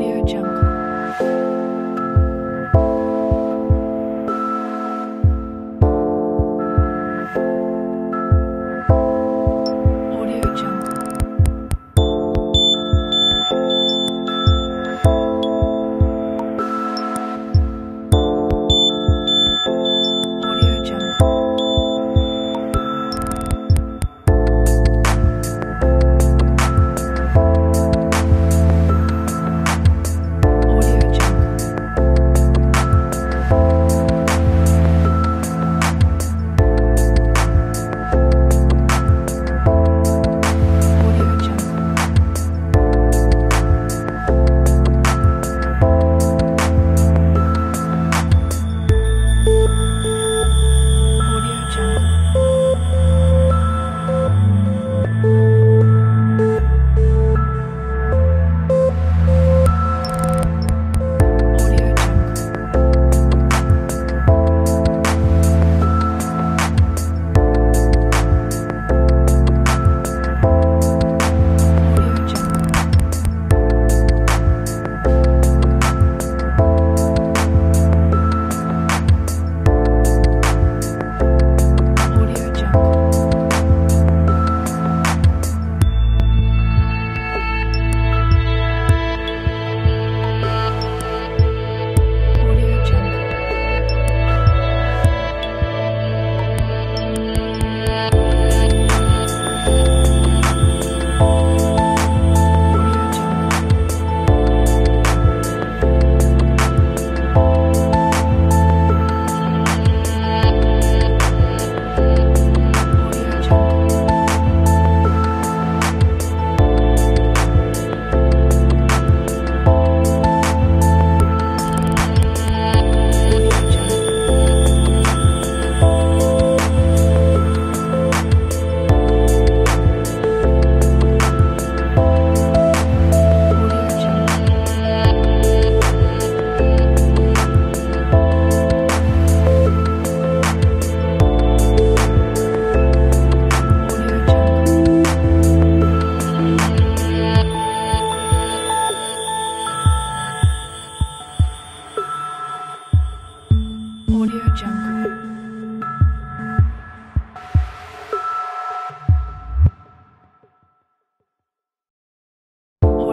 Audio Jungle.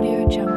Audio Jungle.